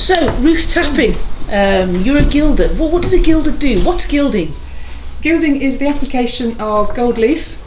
So, Ruth Tappin, um, you're a gilder. What, what does a gilder do? What's gilding? Gilding is the application of gold leaf,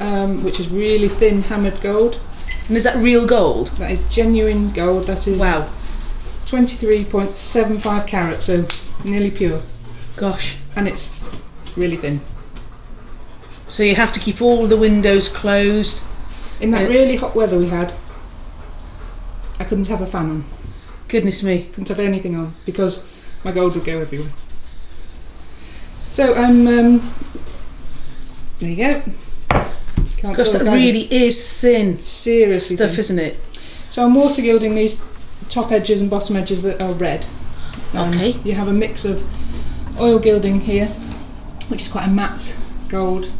um, which is really thin hammered gold. And is that real gold? That is genuine gold. That is Wow. 23.75 carats, so nearly pure, Gosh. and it's really thin. So you have to keep all the windows closed. In that Yeah. really hot weather we had, I couldn't have a fan on, Goodness me. couldn't have anything on because my gold would go everywhere. So I'm. Um, there you go. Can't Gosh, that really is thin seriously stuff, thin. isn't it? So I'm water gilding these top edges and bottom edges that are red. Um, Okay. You have a mix of oil gilding here, which is quite a matte gold,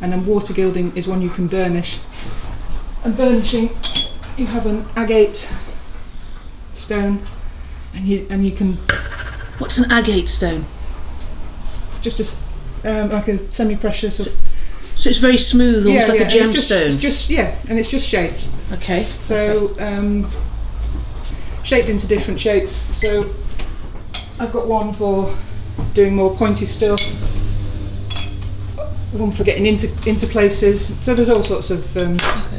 and then water gilding is one you can burnish. And burnishing, you have an agate stone, and you and you can. What's an agate stone? It's just a um, like a semi-precious. Or, So it's very smooth, almost like a and it's just, gemstone. just yeah, and it's just shaped. Okay. So um, shaped into different shapes. So I've got one for doing more pointy stuff, one for getting into into places. So there's all sorts of um, Okay.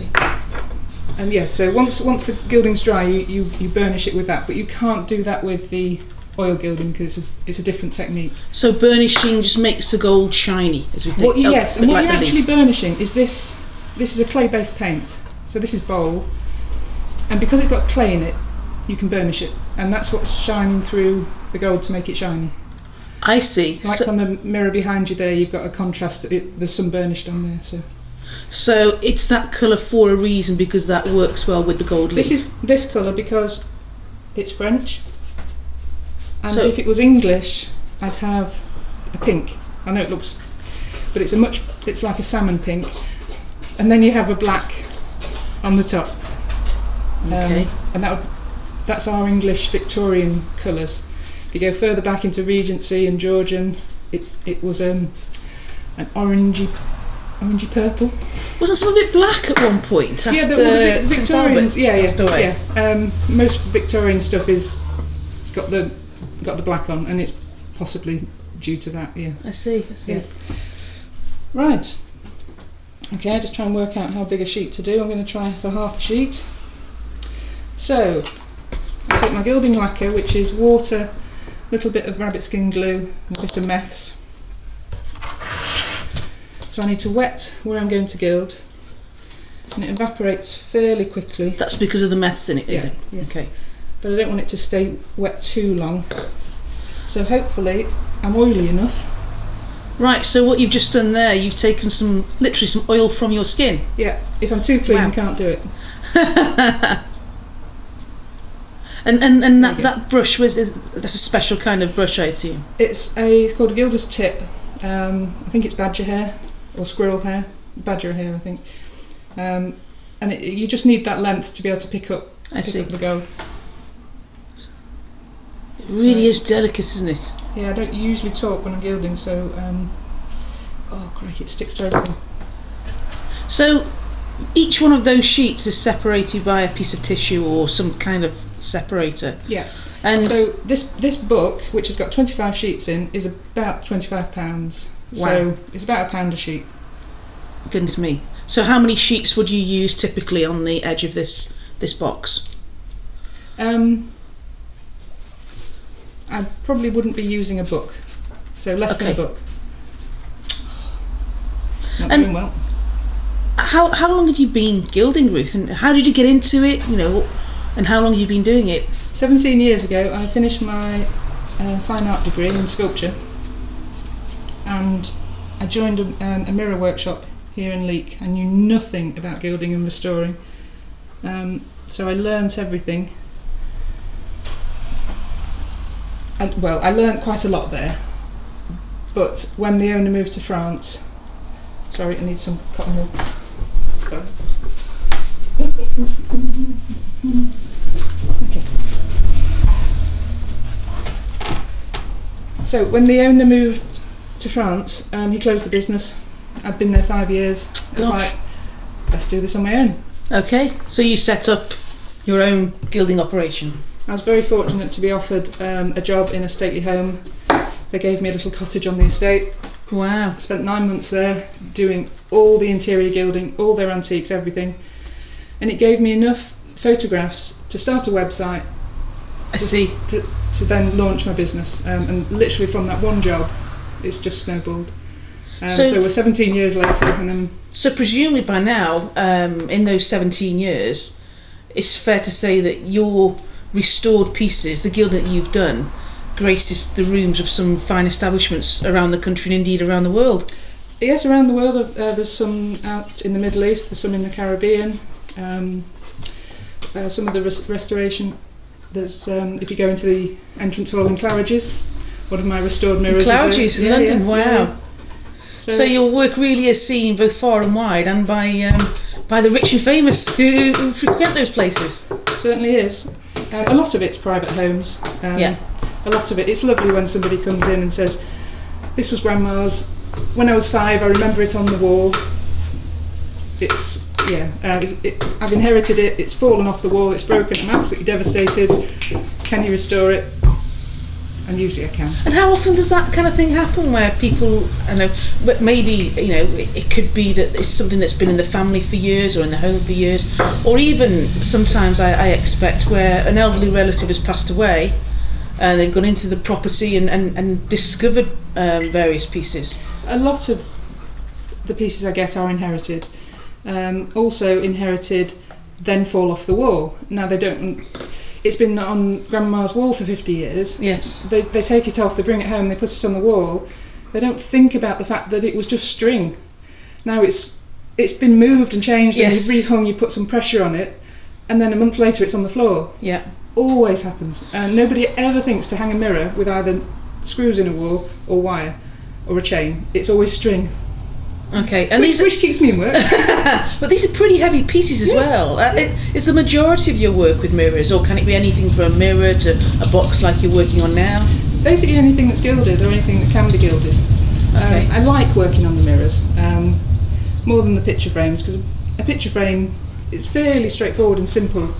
And yeah. So once once the gilding's dry, you, you you burnish it with that, but you can't do that with the oil gilding because it's a, it's a different technique. So burnishing just makes the gold shiny, as we think. What, Oh, yes, and what like you're the leaf. actually burnishing is this. This is a clay-based paint. So this is bole, and because it's got clay in it, you can burnish it, and that's what's shining through the gold to make it shiny. I see. Like so, on the mirror behind you there, you've got a contrast. It, there's some burnished on there. So so it's that colour for a reason because that works well with the gold leaf. this is this colour because it's French, and So- if it was English, I'd have a pink. I know it looks, but it's a much. It's like a salmon pink, and then you have a black on the top. Um, Okay. and that would, that's our English Victorian colours. If you go further back into Regency and Georgian, it, it was um, an orangey, orangey purple. Wasn't some of it black at one point? After yeah, the, the Victorians. Yeah, yeah, yeah. Um, most Victorian stuff is it's got the got the black on, and it's possibly due to that. Yeah. I see. I see. Yeah. Right. Okay, I just try and work out how big a sheet to do. I'm going to try for half a sheet. So, I take my gilding lacquer, which is water, a little bit of rabbit skin glue, and a bit of meths. So I need to wet where I'm going to gild, and it evaporates fairly quickly. That's because of the meths in it, is Yeah, it? yeah. Okay. but I don't want it to stay wet too long. So hopefully I'm oily enough. Right. So what you've just done there, you've taken some, literally some oil from your skin. Yeah, if I'm too clean, Wow. I can't do it. And and, and that, that brush was is that's a special kind of brush, I assume. It's a it's called a gilder's tip. Um, I think it's badger hair or squirrel hair, badger hair, I think. Um, and it, you just need that length to be able to pick up, I pick see. up the. It really So- is delicate, isn't it? Yeah, I don't usually talk when I'm gilding, so um, oh, crikey, it sticks to everything. So each one of those sheets is separated by a piece of tissue or some kind of separator. Yeah. And So this this book, which has got 25 sheets in, is about 25 pounds. Wow. So it's about a pound a sheet. goodness me. So how many sheets would you use typically on the edge of this this box? Um, I probably wouldn't be using a book, so less Okay. than a book. Not And- doing well. How how long have you been gilding, Ruth? And how did you get into it? You know, and how long have you been doing it? 17 years ago, I finished my uh, fine art degree in sculpture, and I joined a, um, a mirror workshop here in Leek. I knew nothing about gilding and restoring, um, so I learnt everything. And, well, I learnt quite a lot there, but when the owner moved to France, sorry, I need some cotton wool. Sorry. Okay. So when the owner moved to France, um, he closed the business. I'd been there five years. I was Gosh. like, let's do this on my own. Okay, so you set up your own gilding operation. I was very fortunate to be offered um, a job in a stately home. They gave me a little cottage on the estate. Wow. Spent nine months there doing all the interior gilding, all their antiques, everything. And it gave me enough photographs to start a website I see. to, to then launch my business. Um, and literally from that one job, it's just snowballed. Um, So- so, we're 17 years later, and then So presumably by now, um, in those 17 years, it's fair to say that your restored pieces, the gilding that you've done, graces the rooms of some fine establishments around the country and indeed around the world. yes, around the world, uh, there's some out in the Middle East, there's some in the Caribbean, um, uh, some of the res- restoration. There's um, if you go into the entrance hall in Claridge's, one of my restored mirrors. there. In Yeah, London, yeah, wow. yeah. So, So your work really is seen both far and wide and by um, by the rich and famous who, who frequent those places. certainly is. Uh, a lot of it's private homes. Um, Yeah. A lot of it. It's lovely when somebody comes in and says, "This was Grandma's. When I was five, I remember it on the wall." It's yeah. Uh, it's, it, I've inherited it. It's fallen off the wall. It's broken. I'm absolutely devastated. Can you restore it? And usually I can. And how often does that kind of thing happen where people, I know, but maybe, you know, it, it could be that it's something that's been in the family for years or in the home for years, or even sometimes I, I expect where an elderly relative has passed away and they've gone into the property and, and, and discovered um, various pieces. a lot of the pieces I get are inherited. Um, also inherited, then fall off the wall. Now they don't. It's been on Grandma's wall for 50 years. Yes. They, they take it off, they bring it home, they put it on the wall. They don't think about the fact that it was just string. Now it's it's been moved and changed, Yes. and you've rehung, you put some pressure on it, and then a month later it's on the floor. Yeah. Always happens, and nobody ever thinks to hang a mirror with either screws in a wall or wire or a chain. It's always string. Okay. And which, these, which keeps me in work. but these are pretty heavy pieces as well. Uh, it, is the majority of your work with mirrors, or can it be anything from a mirror to a box like you're working on now? Basically, anything that's gilded or anything that can be gilded. Okay. Um, I like working on the mirrors um, more than the picture frames because a picture frame is fairly straightforward and simple.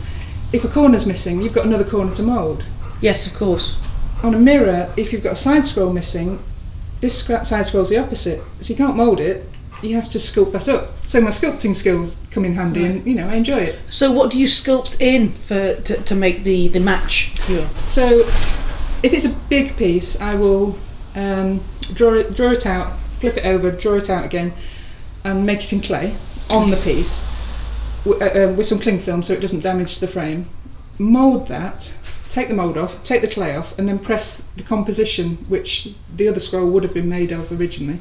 If a corner's missing, you've got another corner to mould. Yes, of course. On a mirror, if you've got a side scroll missing, this side scroll's the opposite, so you can't mould it. You have to sculpt that up. So my sculpting skills come in handy, and you know I enjoy it. So, what do you sculpt in for to, to make the, the match? Here? So, if it's a big piece, I will um, draw it draw it out, flip it over, draw it out again, and make it in clay on the piece w- uh, uh, with some cling film so it doesn't damage the frame. Mould that, take the mould off, take the clay off, and then press the composition which the other scroll would have been made of originally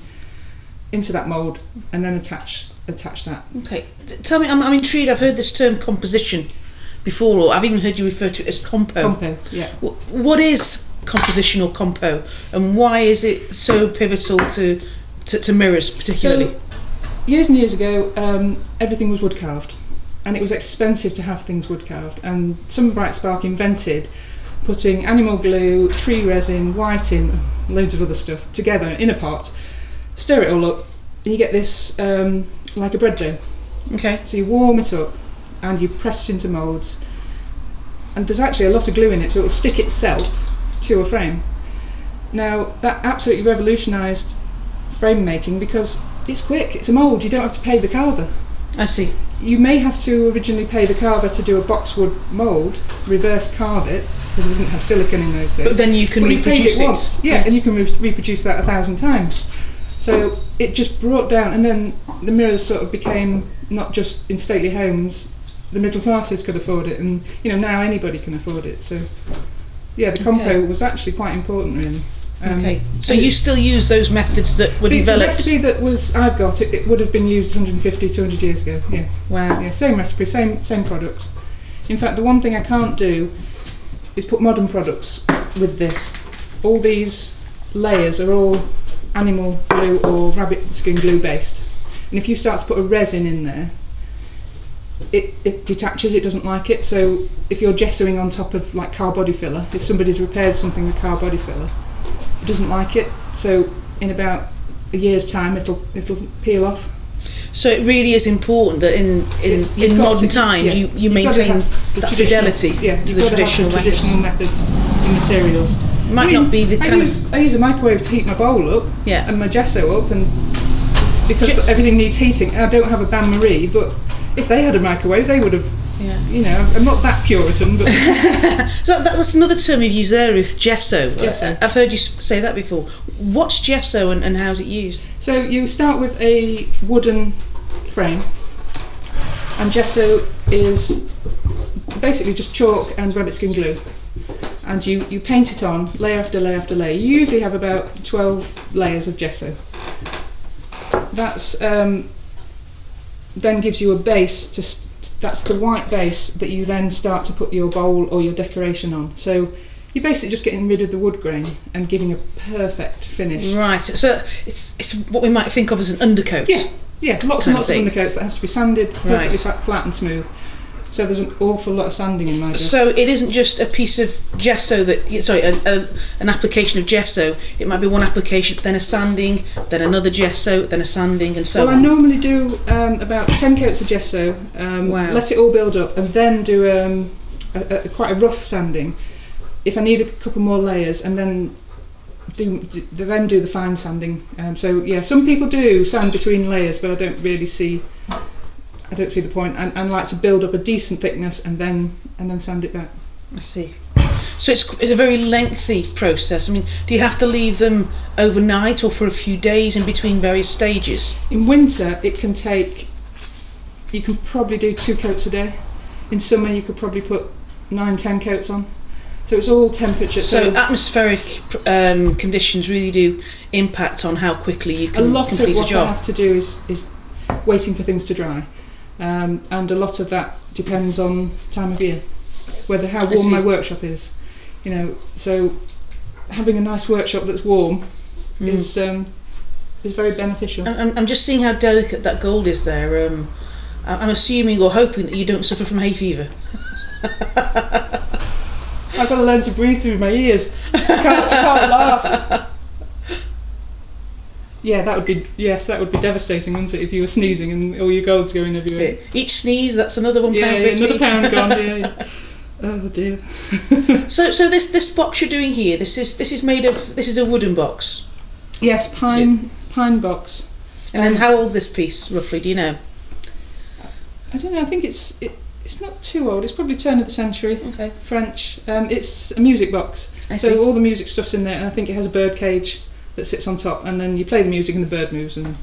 into that mould, and then attach attach that. Okay, tell me, I'm, I'm intrigued. I've heard this term composition before, or I've even heard you refer to it as compo. Compo, yeah. Wh- what is composition or compo, and why is it so pivotal to to, to mirrors particularly? So, years and years ago, um, everything was wood carved, and it was expensive to have things wood carved. And some Bright Spark invented putting animal glue, tree resin, whiting, loads of other stuff together in a pot, stir it all up, and you get this um, like a bread dough. okay, So you warm it up, and you press it into moulds. And there's actually a lot of glue in it, so it will stick itself to a frame. Now that absolutely revolutionised frame making because it's quick. It's a mould. You don't have to pay the carver. I see. You may have to originally pay the carver to do a boxwood mould, reverse carve it because they didn't have silicon in those days. But then you can But you paid reproduce it once, yeah, Yes. and you can re- reproduce that a thousand times. So it just brought down, and then the mirrors sort of became not just in stately homes. The middle classes could afford it, and you know now anybody can afford it. So yeah, the compo Okay. was actually quite important, really. Um, Okay, so you still use those methods that were the, the developed. recipe that was I've got it, it would have been used 150, 200 years ago. Yeah. Wow. Yeah, same recipe, same same products. In fact, the one thing I can't do is put modern products with this. All these layers are all animal glue or rabbit skin glue based. And if you start to put a resin in there, it, it detaches, it doesn't like it. So if you're gessoing on top of like car body filler, if somebody's repaired something with car body filler, it doesn't like it. So in about a year's time, it'll it'll peel off. So it really is important that in in, in modern to- times yeah, you, you you've got to maintain the That fidelity yeah, to the traditional traditional methods and materials. Might I mean, not be the I kind use, of I use a microwave to heat my bole up Yeah. and my gesso up, and because everything needs heating. I don't have a bain marie, but if they had a microwave, they would have. yeah. You know, I'm not that Puritan, but So that, that's another term you've used there with gesso. Gesso. I've heard you say that before. What's gesso and, and how's it used? So you start with a wooden frame, and gesso is basically just chalk and rabbit skin glue. And you, you paint it on layer after layer after layer. You usually have about 12 layers of gesso. That's um, then gives you a base to st- that's the white base that you then start to put your bole or your decoration on. So you're basically just getting rid of the wood grain and giving a perfect finish. Right. So it's it's what we might think of as an undercoat. Yeah, yeah, lots and lots of Fancy. undercoats that have to be sanded perfectly Right. flat and smooth. So there's an awful lot of sanding in my job. So it isn't just a piece of gesso that sorry, a, a, an application of gesso. It might be one application, then a sanding, then another gesso, then a sanding, and so well, I normally do um, about 10 coats of gesso, um, Wow. let it all build up, and then do um, a, a, quite a rough sanding. If I need a couple more layers, and then do, do then do the fine sanding. Um, so yeah, some people do sand between layers, but I don't really see. I don't see the point, and, and like to build up a decent thickness and then and then sand it back. I see. So it's, it's a very lengthy process. I mean, do you have to leave them overnight or for a few days in between various stages? In winter, it can take. You can probably do two coats a day. In summer, you could probably put nine, ten coats on. So it's all temperature. So atmospheric um, conditions really do impact on how quickly you a can lot of complete a what I have to do is is waiting for things to dry, um, and a lot of that depends on time of year, whether how warm my workshop is. You know, so having a nice workshop that's warm Mm. is um, is very beneficial. I'm- just seeing how delicate that gold is there. Um, I'm assuming or hoping that you don't suffer from hay fever. I've got to learn to breathe through my ears. I can't, I can't laugh. Yeah, that would be yes, that would be devastating, wouldn't it? If you were sneezing and all your gold's going everywhere. Each sneeze, that's another one Yeah, yeah, another pound gone. Yeah, yeah. Oh dear. So, so this this box you're doing here, this is this is made of this is a wooden box. yes, pine pine box. And then how old's this piece roughly? Do you know? I don't know. I think it's it, it's not too old. It's probably turn of the century. Okay. French. Um, it's a music box. I so see. all the music stuff's in there, and I think it has a bird cage that sits on top, and then you play the music and the bird moves. And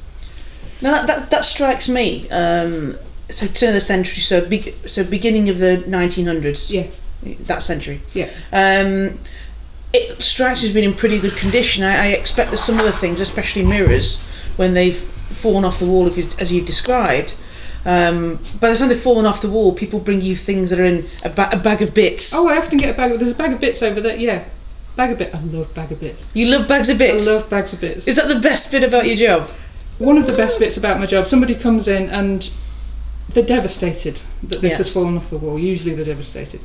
Now that that, that strikes me. Um, so turn of the century, so be, so beginning of the 1900s. yeah, That century. yeah. Um, it strikes as being in pretty good condition. I, I expect that some of the things, especially mirrors, when they've fallen off the wall, as you've described, um, by the time they've fallen off the wall, people bring you things that are in a, ba- a bag of bits. Oh, I often get a bag. Of, there's a bag of bits over there. Yeah, bag of bits. I love bag of bits. You love bags of bits. I love bags of bits. Is that the best bit about your job? One of the best bits about my job. Somebody comes in and they're devastated that this Yeah. has fallen off the wall. Usually they're devastated.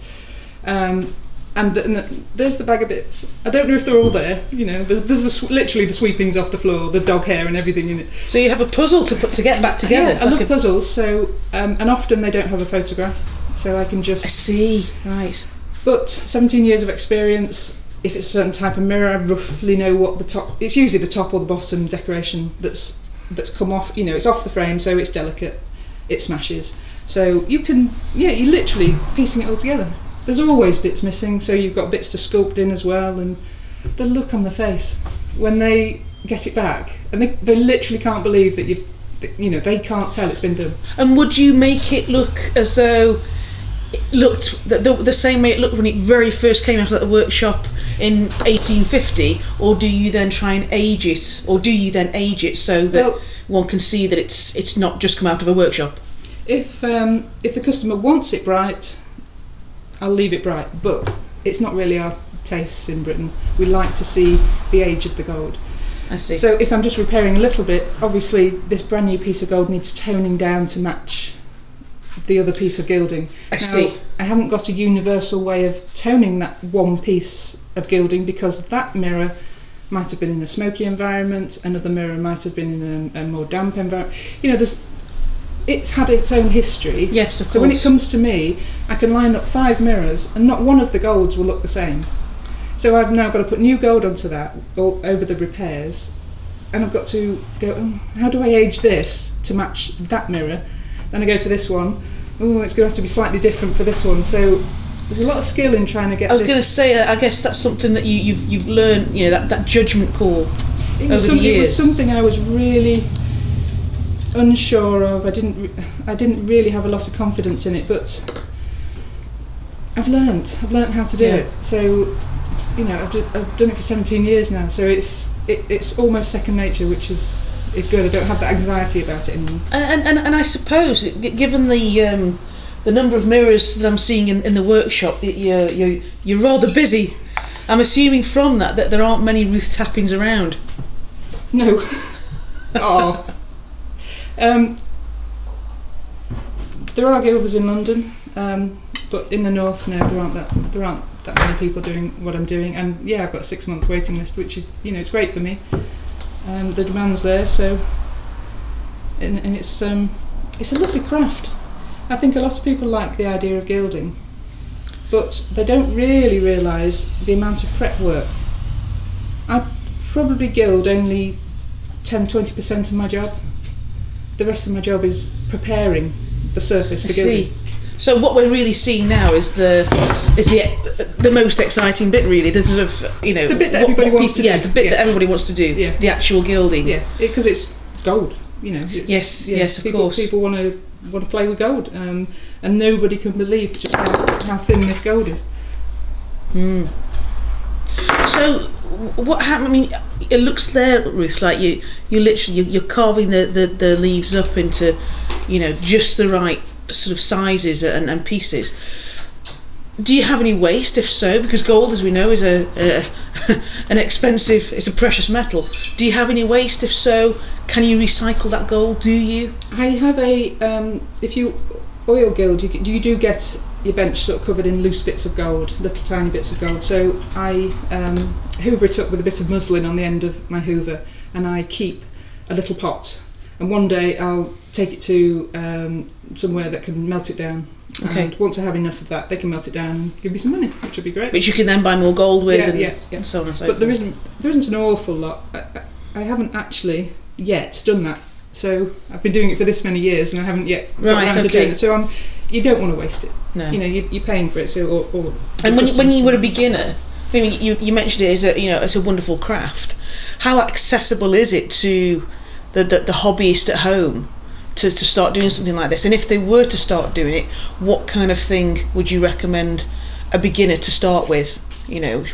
Um, and, th- and th- there's the bag of bits. I don't know if they're all there. You know, there's, there's the literally the sweepings off the floor, the dog hair, and everything in it. So you have a puzzle to put to get back together. Yeah, I like love a- puzzles. So um, and often they don't have a photograph, so I can I just. see. Right. But 17 years of experience. If it's a certain type of mirror, I roughly know what the top. It's usually the top or the bottom decoration that's that's come off. You know, it's off the frame, so it's delicate. It smashes. So you can, yeah, you're literally piecing it all together. There's always bits missing, so you've got bits to sculpt in as well, and the look on the face when they get it back, and they, they literally can't believe that you've, you know, they can't tell it's been done. And would you make it look as though looked the, the, the same way it looked when it very first came out of the workshop in 1850, or do you then try and age it, or do you then age it so that Well- one can see that it's it's not just come out of a workshop? If um, if the customer wants it bright, I'll leave it bright. But it's not really our tastes in Britain. We like to see the age of the gold. I see. So if I'm just repairing a little bit, obviously this brand new piece of gold needs toning down to match the other piece of gilding. I Now, see. I haven't got a universal way of toning that one piece of gilding because that mirror might have been in a smoky environment, another mirror might have been in a, a more damp environment. You know, there's it's had its own history. Yes, of so when it comes to me, I can line up five mirrors, and not one of the golds will look the same. So I've now got to put new gold onto that over the repairs, and I've got to go. Oh, how do I age this to match that mirror? Then I go to this one. Oh, it's going to have to be slightly different for this one. So there's a lot of skill in trying to get I was going to say, uh, I guess that's something that you, you've you've learned. You know that, that judgment call. it was, over some, the it was years. something I was really unsure of. I didn't I didn't really have a lot of confidence in it, but I've learned. I've learnt how to do Yeah. it. So you know, I've, do, I've done it for 17 years now. So it's it, it's almost second nature, which is is good. I don't have that anxiety about it anymore. And and, and I suppose, given the um, the number of mirrors that I'm seeing in, in the workshop, that you're, you're you're rather busy. I'm assuming from that that there aren't many Ruth Tappins around. No. oh. Um, there are gilders in London, um, but in the north, no, there aren't that. There aren't that many people doing what I'm doing. And yeah, I've got a six month waiting list, which is you know it's great for me. Um, the demand's there, so and, and it's um, it's a lovely craft. I think a lot of people like the idea of gilding, but they don't really realise the amount of prep work. I probably gild only 10 20% of my job. The rest of my job is preparing the surface I for gilding. see. So what we're really seeing now is the is the the most exciting bit, really. The sort of you know The bit that everybody what wants people- to yeah, do. the bit Yeah. that everybody wants to do. Yeah. The actual gilding. Yeah, because it's, it's gold, you know. It's, Yes, yes, of people, course. People want to want to play with gold, um, and nobody can believe just how, how thin this gold is. Mm. So, what happened? I mean, it looks there, Ruth, like you, you literally you're, you're carving the, the, the leaves up into, you know, just the right sort of sizes and, and pieces. Do you have any waste? If so, because gold, as we know, is a, a an expensive, it's a precious metal. Do you have any waste? If so, can you recycle that gold? Do you? I have a um, if you oil gild, you, you do get your bench sort of covered in loose bits of gold, little tiny bits of gold. So I um, hoover it up with a bit of muslin on the end of my hoover, and I keep a little pot. And one day I'll take it to um, somewhere that can melt it down. Okay. And once I have enough of that, they can melt it down and give me some money, which would be great. Which you can then buy more gold with, Yeah, and, yeah, yeah. and so on and so but there forth. isn't there isn't an awful lot. I, I, I haven't actually yet done that. So I've been doing it for this many years, and I haven't yet got Right, around to doing it. So I'm, you don't want to waste it. No. You know, you, you're paying for it. So or, or And when, when you were a beginner, I mean, you, you mentioned it as a you know it's a wonderful craft. How accessible is it to the the, the hobbyist at home to, to start doing something like this? And if they were to start doing it, what kind of thing would you recommend a beginner to start with? You know,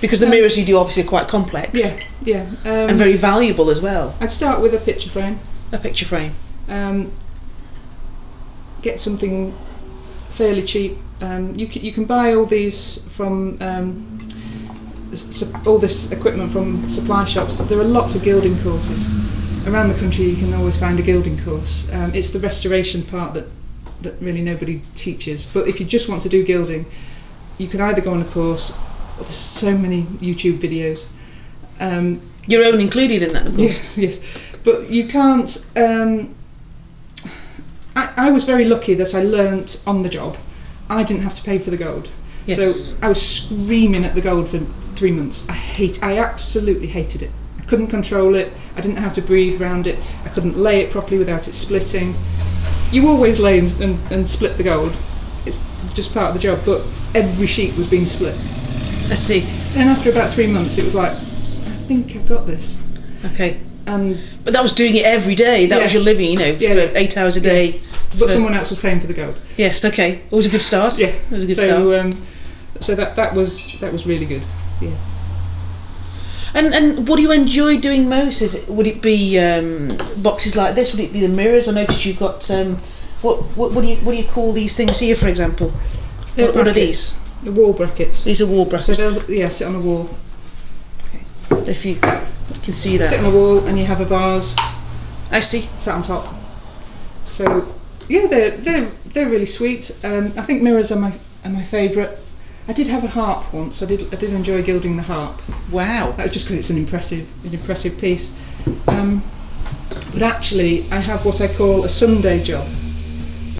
because the Um, mirrors you do obviously are quite complex yeah, yeah, um, and very valuable as well. I'd start with a picture frame. A picture frame. Um, get something fairly cheap. Um, you can, you can buy all these from um, all this equipment from supply shops. There are lots of gilding courses around the country. You can always find a gilding course. Um, it's the restoration part that that really nobody teaches. But if you just want to do gilding, you can either go on a course. There's so many YouTube videos. Um, Your own included in that, of course. Yes, yes. But you can't. Um, I, I was very lucky that I learnt on the job. I didn't have to pay for the gold. Yes. So I was screaming at the gold for three months. I hate. I absolutely hated it. I couldn't control it. I didn't know how to breathe around it. I couldn't lay it properly without it splitting. You always lay and, and, and split the gold. It's just part of the job. But every sheet was being split. Let's see. Then after about three months, it was like, I think I've got this. Okay. And But that was doing it every day. That was your living, you know, Yeah. for eight hours a day. but someone else was paying for the gold. Yes. Okay. It was a good start. Yeah, It was a good so start. um, so that that was that was really good. Yeah. And and what do you enjoy doing most? Is it would it be um, boxes like this? Would it be the mirrors? I noticed you've got um, what, what what do you what do you call these things here, for example? What, what are these? The wall brackets. These are wall brackets. they'll yeah sit on a wall. if you, you can see that. Sit on a wall, and you have a vase I see. sat on top. So yeah, they're they're they're really sweet. Um, I think mirrors are my are my favourite. I did have a harp once. I did I did enjoy gilding the harp. Wow. That was just because it's an impressive an impressive piece. Um, But actually, I have what I call a Sunday job.